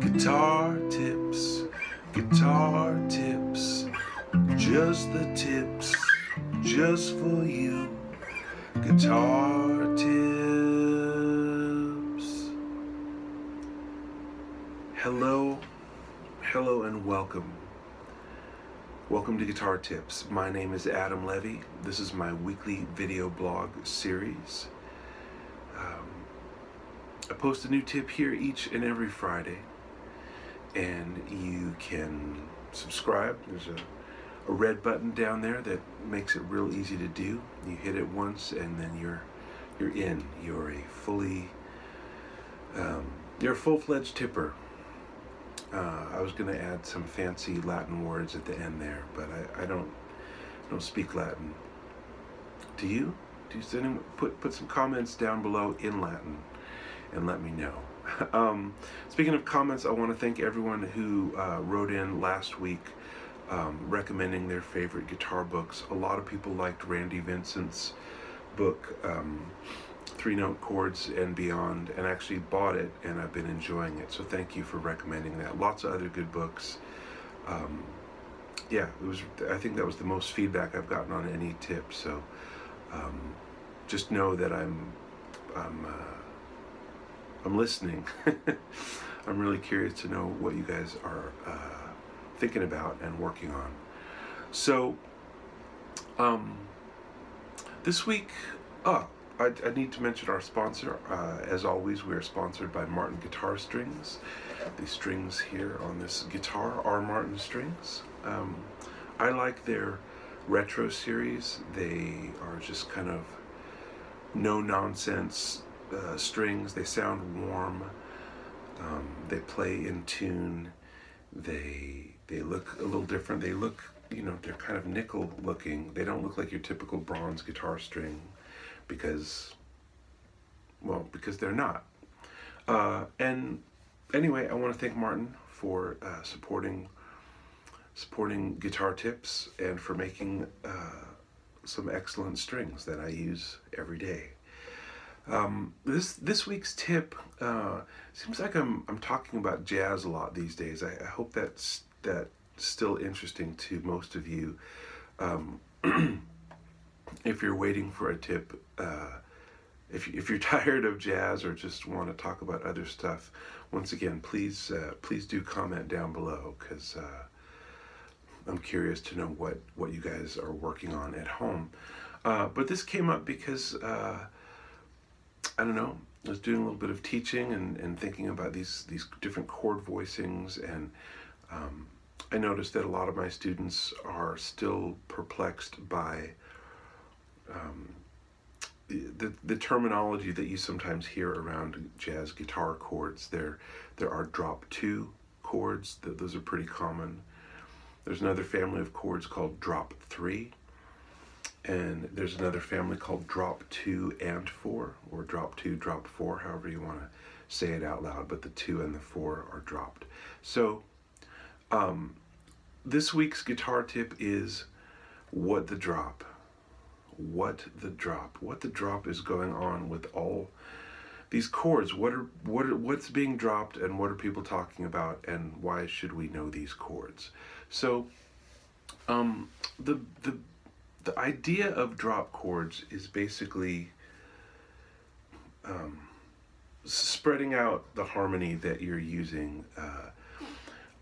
Guitar tips, guitar tips, just the tips, just for you. Guitar tips. Hello, hello, and welcome. Welcome to Guitar Tips. My name is Adam Levy. This is my weekly video blog series. Um, I post a new tip here each and every Friday, and you can subscribe. There's a, a red button down there that makes it real easy to do. You hit it once, and then you're you're in. You're a fully um, you're a full-fledged tipper. Uh, I was going to add some fancy Latin words at the end there, but I, I don't I don't speak Latin. Do you? Do you anyone put put some comments down below in Latin and let me know. um, speaking of comments, I want to thank everyone who uh, wrote in last week um, recommending their favorite guitar books. A lot of people liked Randy Vincent's book. Um, three note chords and beyond and actually bought it and I've been enjoying it so thank you for recommending that lots of other good books um, yeah it was I think that was the most feedback I've gotten on any tip so um, just know that I'm I'm uh, I'm listening I'm really curious to know what you guys are uh, thinking about and working on so um, this week oh I, I, need to mention our sponsor. Uh, as always, we are sponsored by Martin Guitar Strings. The strings here on this guitar are Martin strings. Um, I like their retro series. They are just kind of no nonsense uh, strings. They sound warm. Um, they play in tune. They they look a little different. They look, you know, they're kind of nickel looking. They don't look like your typical bronze guitar string because, well, because they're not. Uh, and anyway, I want to thank Martin for uh, supporting supporting guitar tips and for making uh, some excellent strings that I use every day. Um, this this week's tip uh, seems like I'm I'm talking about jazz a lot these days. I, I hope that's that still interesting to most of you. Um, if you're waiting for a tip, uh, if, if you're tired of jazz or just want to talk about other stuff, once again, please uh, please do comment down below because uh, I'm curious to know what, what you guys are working on at home. Uh, but this came up because, uh, I don't know, I was doing a little bit of teaching and, and thinking about these, these different chord voicings and um, I noticed that a lot of my students are still perplexed by um, the, the terminology that you sometimes hear around jazz guitar chords. There, there are drop two chords, those are pretty common. There's another family of chords called drop three, and there's another family called drop two and four, or drop two, drop four, however you want to say it out loud, but the two and the four are dropped. So, um, this week's guitar tip is what the drop what the drop, what the drop is going on with all these chords. What are what are, what's being dropped, and what are people talking about, and why should we know these chords? So, um, the the the idea of drop chords is basically um, spreading out the harmony that you're using. Uh,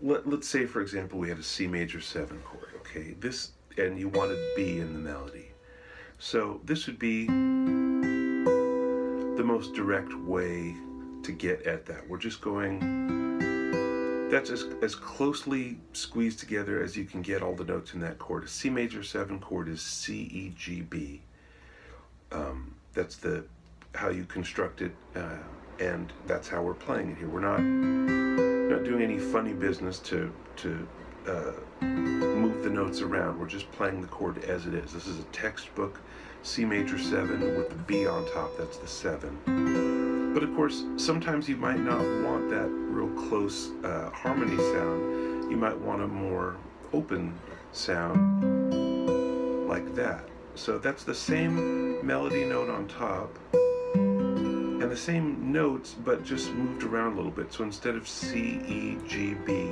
let, let's say, for example, we had a C major 7 chord, okay? This, and you wanted B in the melody. So this would be the most direct way to get at that. We're just going, that's as, as closely squeezed together as you can get all the notes in that chord. A C major 7 chord is C, E, G, B. Um, that's the how you construct it, uh, and that's how we're playing it here. We're not not doing any funny business to to uh, move the notes around. We're just playing the chord as it is. This is a textbook C major 7 with the B on top, that's the 7. But of course, sometimes you might not want that real close uh, harmony sound. You might want a more open sound like that. So that's the same melody note on top, and the same notes but just moved around a little bit. So instead of C, E, G, B,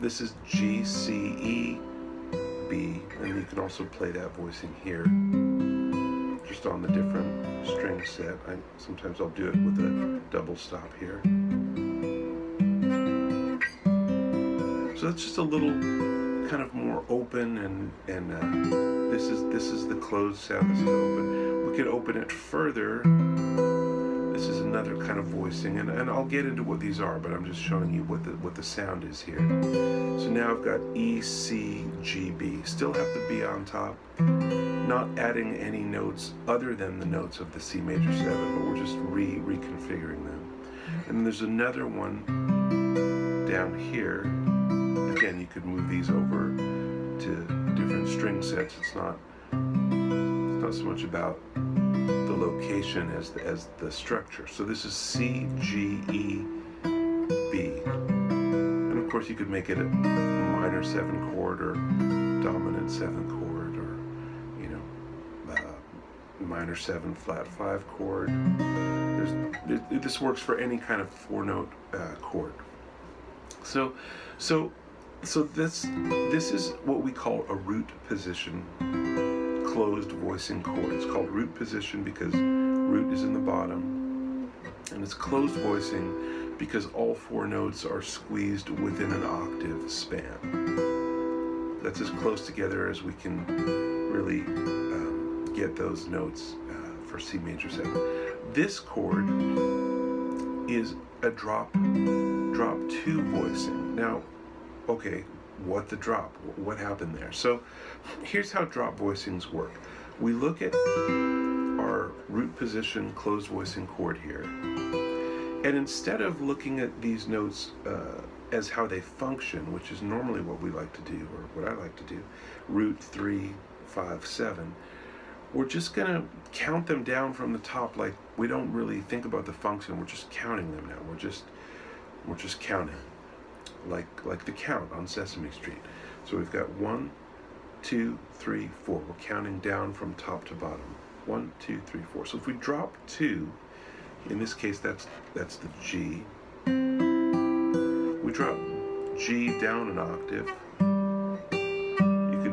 this is G, C, E, B, and you can also play that voicing here on the different string set. I, sometimes I'll do it with a double stop here. So that's just a little kind of more open and and uh, this is this is the closed sound. This is open. We could open it further. This is another kind of voicing, and, and I'll get into what these are, but I'm just showing you what the what the sound is here. So now I've got E, C, G, B. Still have the B on top. Not adding any notes other than the notes of the C major seven, but we're just re reconfiguring them. And there's another one down here again, you could move these over to different string sets. It's not it's not so much about the location as the, as the structure. So this is C, G, E, B. And of course you could make it a minor seven chord or dominant seven chord minor seven flat five chord. There's, this works for any kind of four note uh, chord. So, so so this this is what we call a root position closed voicing chord. It's called root position because root is in the bottom, and it's closed voicing because all four notes are squeezed within an octave span. That's as close together as we can really get those notes uh, for C major 7. This chord is a drop drop 2 voicing. Now, okay, what the drop? What happened there? So here's how drop voicings work. We look at our root position closed voicing chord here, and instead of looking at these notes uh, as how they function, which is normally what we like to do, or what I like to do, root three, five, seven, we're just gonna count them down from the top like we don't really think about the function, we're just counting them now. We're just we're just counting like like the count on Sesame Street. So we've got one, two, three, four. We're counting down from top to bottom. One, two, three, four. So if we drop two, in this case that's that's the G. We drop G down an octave.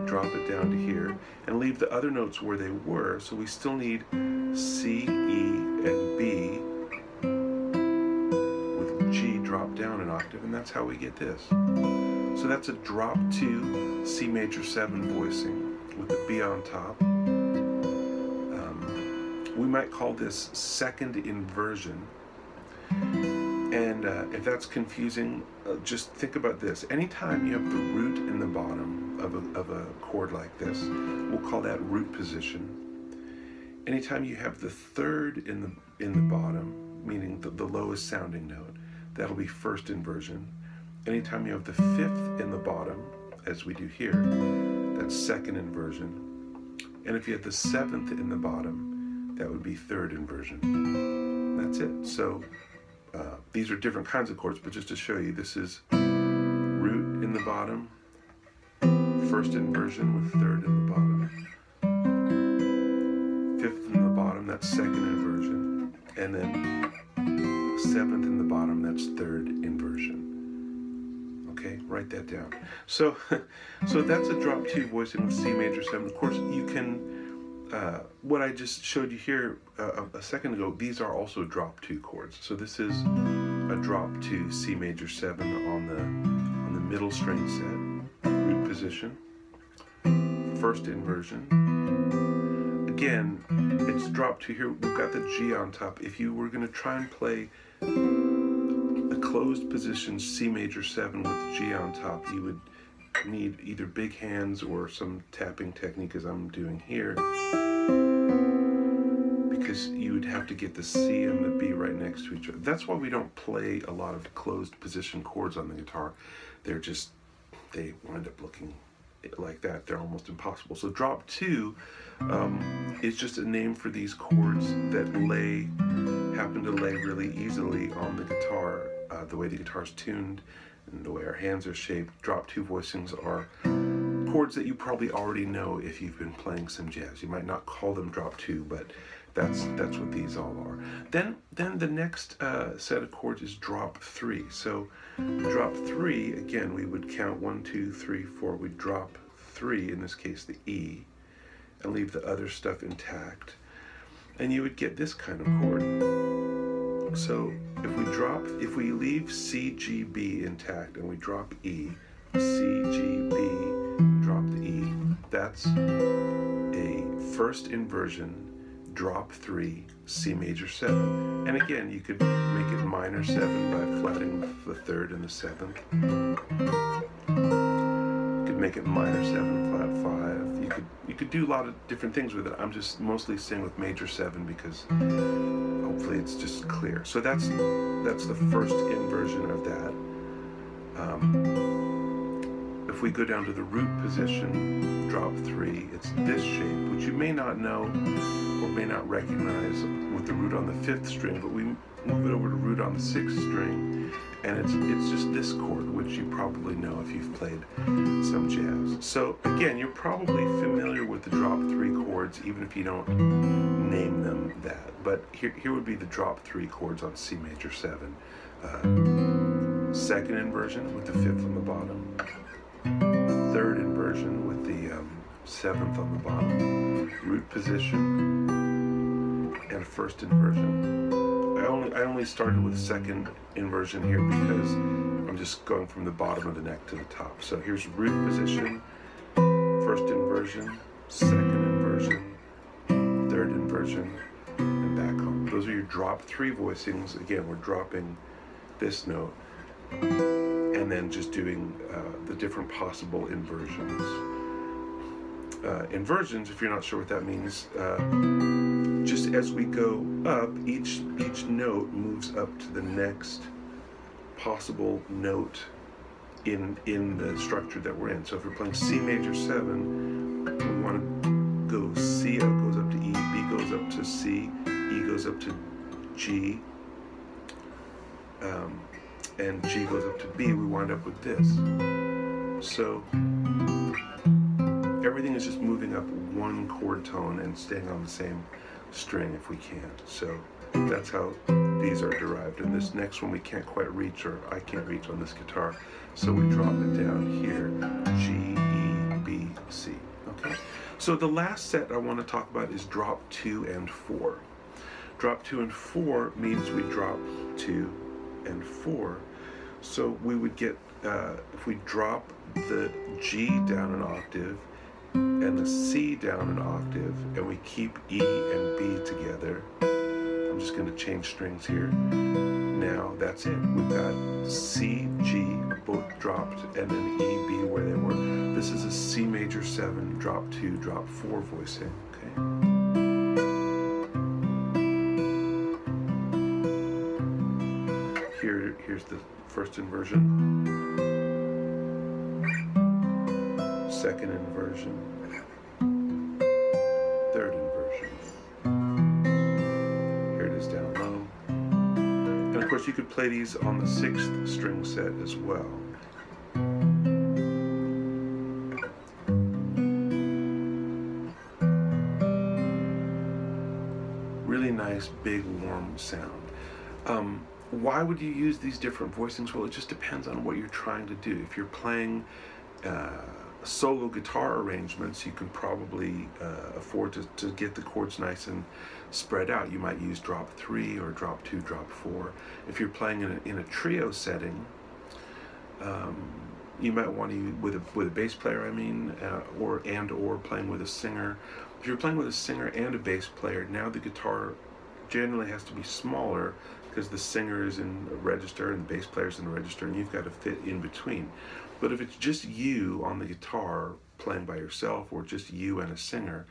Drop it down to here and leave the other notes where they were. So we still need C, E, and B with G dropped down an octave, and that's how we get this. So that's a drop two C major seven voicing with the B on top. Um, we might call this second inversion. And uh, if that's confusing, uh, just think about this. Anytime you have the root in the bottom of a, of a chord like this, we'll call that root position. Anytime you have the third in the in the bottom, meaning the, the lowest sounding note, that'll be first inversion. Anytime you have the fifth in the bottom, as we do here, that's second inversion. And if you had the seventh in the bottom, that would be third inversion. That's it. So uh, these are different kinds of chords, but just to show you, this is root in the bottom, first inversion with third in the bottom, fifth in the bottom, that's second inversion, and then seventh in the bottom, that's third inversion. Okay, write that down. So, so that's a drop two voicing of C major seven. Of course, you can, uh, what I just showed you here uh, a second ago, these are also drop two chords. So this is a drop two C major seven on the on the middle string set, position, first inversion again, it's dropped to here. We've got the G on top. If you were going to try and play a closed position C major 7 with G on top, you would need either big hands or some tapping technique as I'm doing here because you would have to get the C and the B right next to each other. That's why we don't play a lot of closed position chords on the guitar. They're just, they wind up looking like that, they're almost impossible. So drop two um, is just a name for these chords that lay, happen to lay really easily on the guitar. Uh, the way the guitar is tuned and the way our hands are shaped, drop two voicings are chords that you probably already know if you've been playing some jazz. You might not call them drop two, but that's that's what these all are. Then then the next uh, set of chords is drop three. So drop three again. We would count one, two, three, four. We drop three in this case the E, and leave the other stuff intact, and you would get this kind of chord. So if we drop, if we leave C, G, B intact and we drop E, C, G, B, drop the E, that's a first inversion drop three, C major seven. And again, you could make it minor seven by flatting the third and the seventh. You could make it minor seven, flat five. You could you could do a lot of different things with it. I'm just mostly saying with major seven because hopefully it's just clear. So that's that's the first inversion of that. Um, if we go down to the root position, drop three, it's this shape, which you may not know or may not recognize with the root on the fifth string, but we move it over to root on the sixth string, and it's it's just this chord, which you probably know if you've played some jazz. So again, you're probably familiar with the drop three chords, even if you don't name them that. But here, here would be the drop three chords on C major seven. Uh, second inversion with the fifth on the bottom. Third inversion with the um, seventh on the bottom. Root position and first inversion. I only I only started with second inversion here because I'm just going from the bottom of the neck to the top. So here's root position, first inversion, second inversion, third inversion, and back home. Those are your drop three voicings. Again, we're dropping this note and then just doing uh, the different possible inversions. Uh, inversions, if you're not sure what that means, uh, just as we go up, each each note moves up to the next possible note in in the structure that we're in. So if we're playing C major seven, we want to go C up goes up to E, B goes up to C, E goes up to G, um, and G goes up to B. We wind up with this. So everything is just moving up one chord tone and staying on the same string if we can. So that's how these are derived. And this next one we can't quite reach, or I can't reach on this guitar, so we drop it down here, G, E, B, C. Okay. So the last set I want to talk about is drop two and four. Drop two and four means we drop two and four. So we would get, uh, if we drop the G down an octave, and the C down an octave, and we keep E and B together. I'm just going to change strings here. Now that's it. We've got C, G, both dropped, and then E, B where they were. This is a C major 7, drop 2, drop 4 voicing. Okay. Here's the first inversion. second inversion, third inversion. Here it is down low. And of course you could play these on the sixth string set as well. Really nice, big, warm sound. Um, why would you use these different voicings? Well, it just depends on what you're trying to do. If you're playing uh, solo guitar arrangements, you can probably uh, afford to, to get the chords nice and spread out. You might use drop three or drop two, drop four. If you're playing in a, in a trio setting, um, you might want to with a with a bass player, I mean, uh, or and or playing with a singer. If you're playing with a singer and a bass player, now the guitar generally has to be smaller because the singer is in a register and the bass player is in a register, and you've got to fit in between. But if it's just you on the guitar playing by yourself or just you and a singer,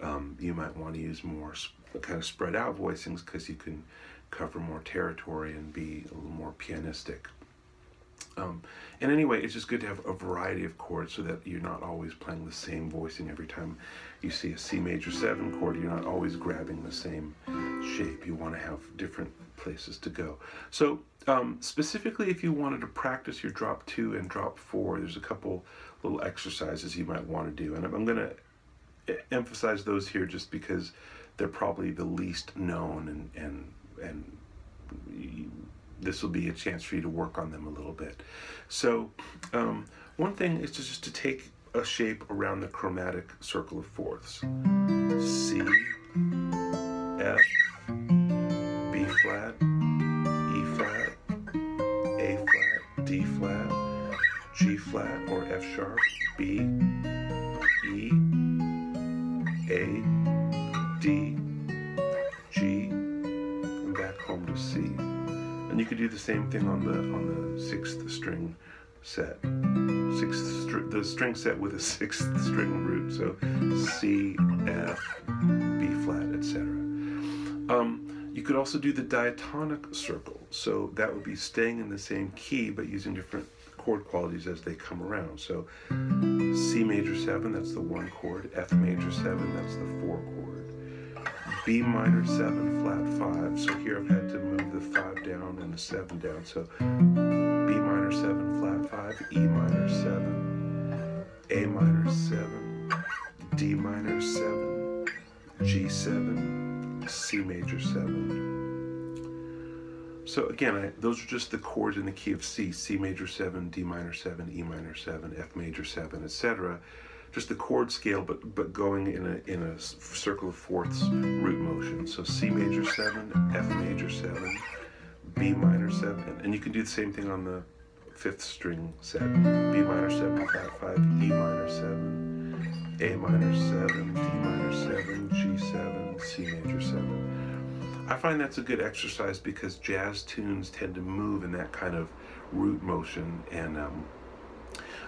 um, you might want to use more kind of spread out voicings because you can cover more territory and be a little more pianistic. Um, and anyway, it's just good to have a variety of chords so that you're not always playing the same voicing every time you see a C major 7 chord. You're not always grabbing the same shape. You want to have different places to go. So um, specifically, if you wanted to practice your drop two and drop four, there's a couple little exercises you might want to do. And I'm, to emphasize those here just because they're probably the least known, and and and this will be a chance for you to work on them a little bit. So, um, one thing is to just to take a shape around the chromatic circle of fourths. C, F, flat, E flat, A flat, D flat, G flat or F sharp, B, E, A, D, G, and back home to C. And you could do the same thing on the on the sixth string set. Sixth str the string set with a sixth string root. So C, F, B flat, etc. Um, you could also do the diatonic circle. So that would be staying in the same key but using different chord qualities as they come around. So C major 7, that's the 1 chord. F major 7, that's the 4 chord. B minor 7, flat 5. So here I've had to move the 5 down and the 7 down. So B minor 7, flat 5, E minor 7, A minor 7, D minor 7, G7, C major 7. So again, I, those are just the chords in the key of C, C major 7, D minor 7, E minor 7, F major 7, etc. Just the chord scale, but but going in a in a circle of fourths root motion. So C major 7, F major 7, B minor 7, and you can do the same thing on the fifth string set. B minor 7, flat 5, E minor 7, A minor 7, D minor 7, G7, C major 7. I find that's a good exercise because jazz tunes tend to move in that kind of root motion and um,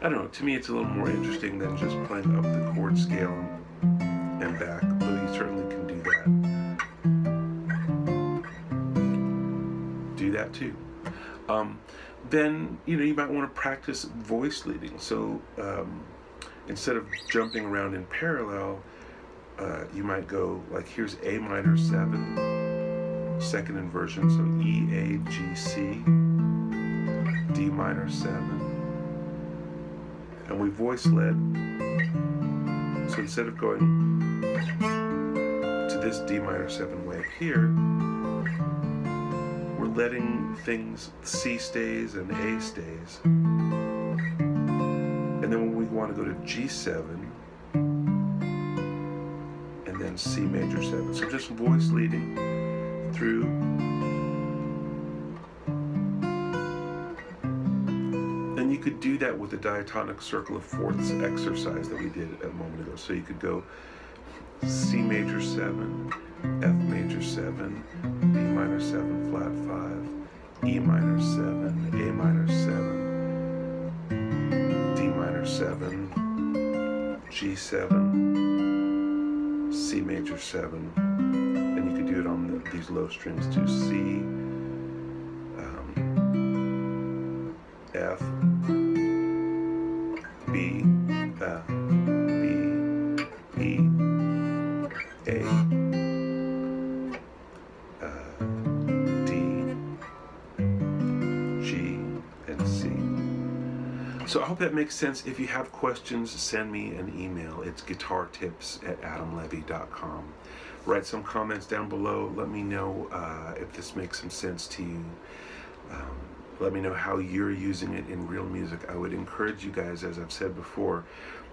I don't know, to me it's a little more interesting than just playing up the chord scale and back, though you certainly can do that. Do that too. Um, then, you know, you might want to practice voice leading. So um, instead of jumping around in parallel, uh, you might go like here's A minor 7, second inversion, so E, A, G, C, D minor 7, and we voice led. So instead of going to this D minor 7 way up here, we're letting things, C stays and A stays. And then when we want to go to G7, and C major 7. So just voice leading through And you could do that with the diatonic circle of fourths exercise that we did a moment ago. So you could go C major 7, F major 7, B minor 7, flat 5, E minor 7, A minor 7, D minor 7, G7, C major 7, and you could do it on the, these low strings too. C, that makes sense. If you have questions, send me an email. It's guitartips at adamlevy.com. Write some comments down below. Let me know uh, if this makes some sense to you. Um, let me know how you're using it in real music. I would encourage you guys, as I've said before,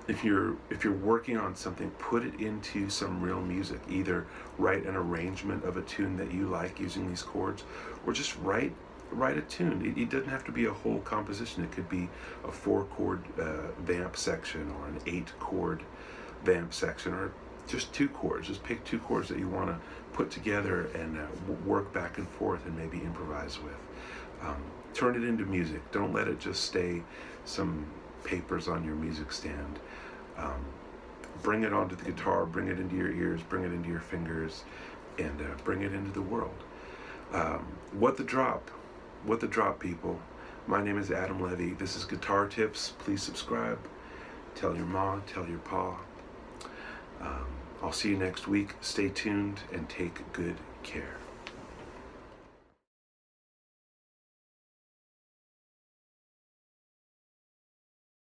if you're if you're working on something, put it into some real music. Either write an arrangement of a tune that you like using these chords, or just write write a tune. It, it doesn't have to be a whole composition. It could be a four chord uh, vamp section or an eight chord vamp section or just two chords. Just pick two chords that you want to put together and uh, work back and forth and maybe improvise with. Um, turn it into music. Don't let it just stay some papers on your music stand. Um, bring it onto the guitar, bring it into your ears, bring it into your fingers, and uh, bring it into the world. Um, what the drop? What the drop, people? My name is Adam Levy. This is Guitar Tips. Please subscribe. Tell your mom, tell your pa. Um, I'll see you next week. Stay tuned and take good care.